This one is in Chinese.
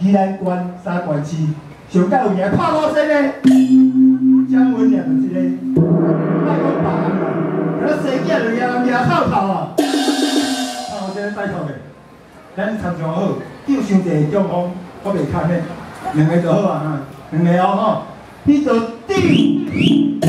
宜兰县三县市，上届有名拍鼓声的，蒋文良就是一个，莫讲别人啦，那生囝就赢赢透透啊！拍鼓声带头的，咱参详好，叫伤济中风，我袂看的，两个就好啊，两个哦吼，你做顶顶，